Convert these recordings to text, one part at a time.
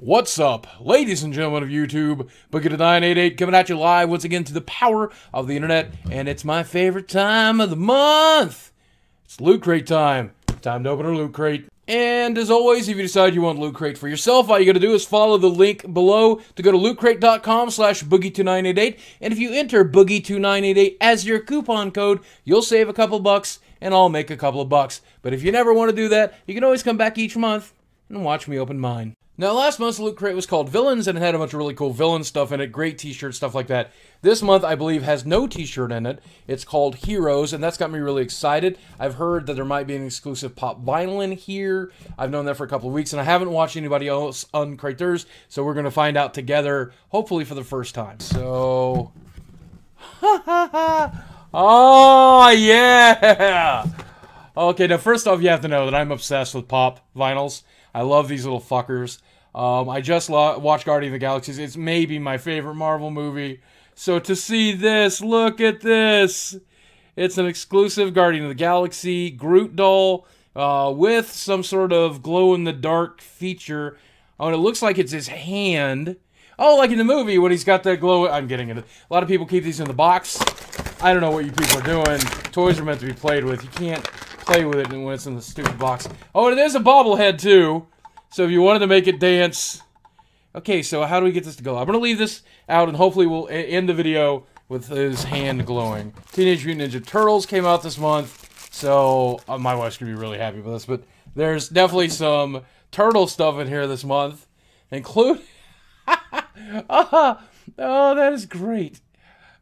What's up, ladies and gentlemen of YouTube? Boogie to 988 coming at you live once again to the power of the internet, and it's my favorite time of the month. It's Loot Crate time. Time to open a Loot Crate. And as always, if you decide you want Loot Crate for yourself, all you gotta do is follow the link below to go to lootcrate.com slash boogie2988. And if you enter boogie2988 as your coupon code, you'll save a couple bucks and I'll make a couple of bucks. But if you never want to do that, you can always come back each month and watch me open mine. Now, last month's Loot Crate was called Villains, and it had a bunch of really cool villain stuff in it, great t-shirts, stuff like that. This month, I believe, has no t-shirt in it. It's called Heroes, and that's got me really excited. I've heard that there might be an exclusive pop vinyl in here. I've known that for a couple of weeks, and I haven't watched anybody else uncrate theirs, so we're going to find out together, hopefully for the first time. So... oh, yeah! Okay, now first off, you have to know that I'm obsessed with pop vinyls. I love these little fuckers. Um, I just watched Guardian of the Galaxies. It's maybe my favorite Marvel movie. So to see this, look at this. It's an exclusive Guardian of the Galaxy Groot doll uh, with some sort of glow in the dark feature. Oh, and it looks like it's his hand. Oh, like in the movie when he's got that glow. I'm getting it. A lot of people keep these in the box. I don't know what you people are doing. Toys are meant to be played with. You can't play with it when it's in the stupid box. Oh, and it is a bobblehead too. So if you wanted to make it dance... Okay, so how do we get this to go? I'm going to leave this out and hopefully we'll end the video with his hand glowing. Teenage Mutant Ninja Turtles came out this month, so uh, my wife's going to be really happy with this, but there's definitely some turtle stuff in here this month, including... oh, that is great.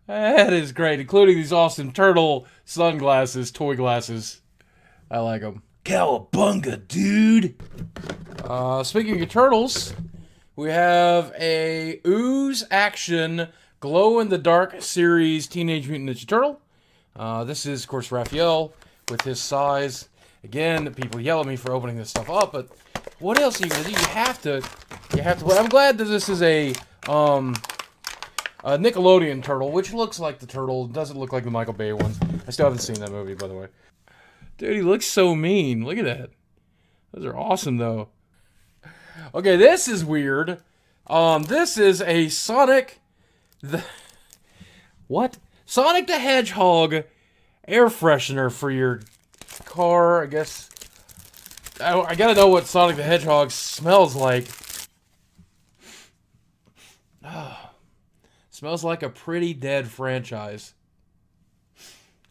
That is great, including these awesome turtle sunglasses, toy glasses. I like them. Cowabunga, dude! Uh, speaking of your turtles, we have a Ooze Action Glow in the Dark series Teenage Mutant Ninja Turtle. Uh, this is, of course, Raphael with his sais. Again, people yell at me for opening this stuff up, but what else are you gonna do? You have to, you have to. I'm glad that this is a um, a Nickelodeon turtle, which looks like the turtle. Doesn't look like the Michael Bay ones. I still haven't seen that movie, by the way. Dude, he looks so mean. Look at that. Those are awesome, though. Okay, this is weird. Um, this is a Sonic the what? Sonic the Hedgehog air freshener for your car. I guess I, I gotta know what Sonic the Hedgehog smells like. Oh, smells like a pretty dead franchise.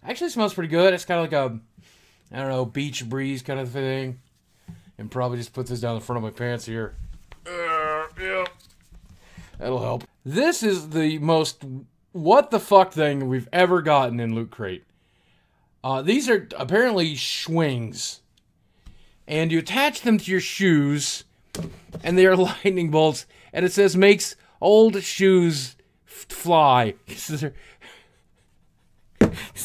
Actually, smells pretty good. It's kind of like a I don't know beach breeze kind of thing and probably just put this down the front of my pants here. Uh, yeah. That'll help. This is the most what the fuck thing we've ever gotten in Loot Crate. Uh, these are apparently swings. And you attach them to your shoes, and they are lightning bolts, and it says makes old shoes fly.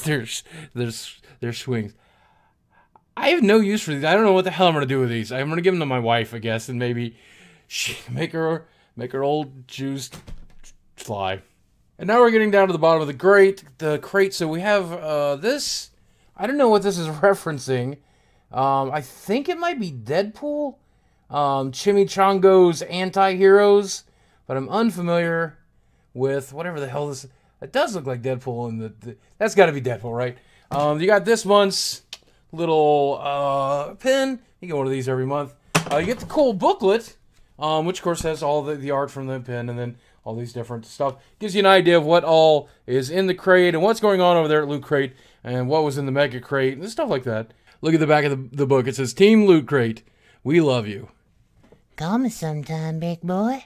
they're, they're, they're swings. I have no use for these. I don't know what the hell I'm gonna do with these. I'm gonna give them to my wife, I guess, and maybe she make her make her old shoes fly. And now we're getting down to the bottom of the crate. The crate. So we have uh, this. I don't know what this is referencing. Um, I think it might be Deadpool. Um, Chimichango's anti-heroes, but I'm unfamiliar with whatever the hell this. It does look like Deadpool, and the, the that's got to be Deadpool, right? Um, you got this month's little uh, pin. You get one of these every month. Uh, you get the cool booklet, um, which of course has all the, the art from the pin and then all these different stuff. Gives you an idea of what all is in the crate and what's going on over there at Loot Crate and what was in the Mega Crate and stuff like that. Look at the back of the, the book. It says Team Loot Crate. We love you. Call me sometime, big boy.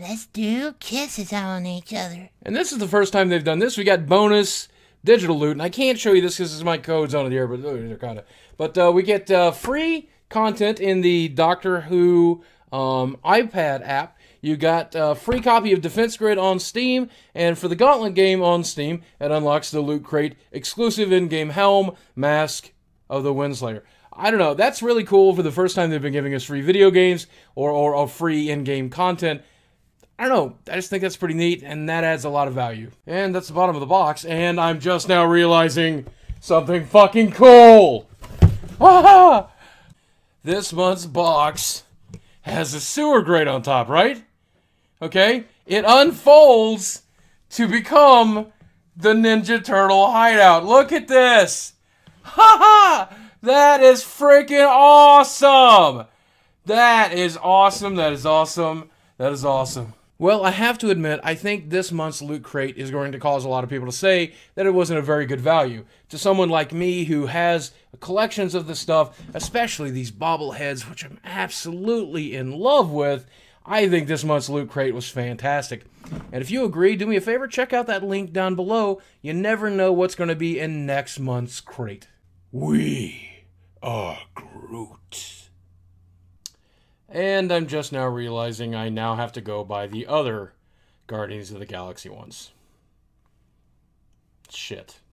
Let's do kisses on each other. And this is the first time they've done this. We got bonus digital loot, and I can't show you this because it's my code's on the air, but they're kind of. But uh, we get uh, free content in the Doctor Who um, iPad app. You got a free copy of Defense Grid on Steam, and for the Gauntlet game on Steam, it unlocks the Loot Crate exclusive in-game helm, mask of the Windslayer. I don't know. That's really cool for the first time they've been giving us free video games or, or, or free in-game content. I don't know. I just think that's pretty neat, and that adds a lot of value. And that's the bottom of the box, and I'm just now realizing something fucking cool. Ah! This month's box has a sewer grate on top, right? Okay? It unfolds to become the Ninja Turtle hideout. Look at this! Ha ha! That is freaking awesome! That is awesome. That is awesome. That is awesome. Well, I have to admit, I think this month's Loot Crate is going to cause a lot of people to say that it wasn't a very good value. To someone like me who has collections of the stuff, especially these bobbleheads, which I'm absolutely in love with, I think this month's Loot Crate was fantastic. And if you agree, do me a favor, check out that link down below. You never know what's going to be in next month's crate. We are Groot. And I'm just now realizing I now have to go by the other Guardians of the Galaxy ones. Shit.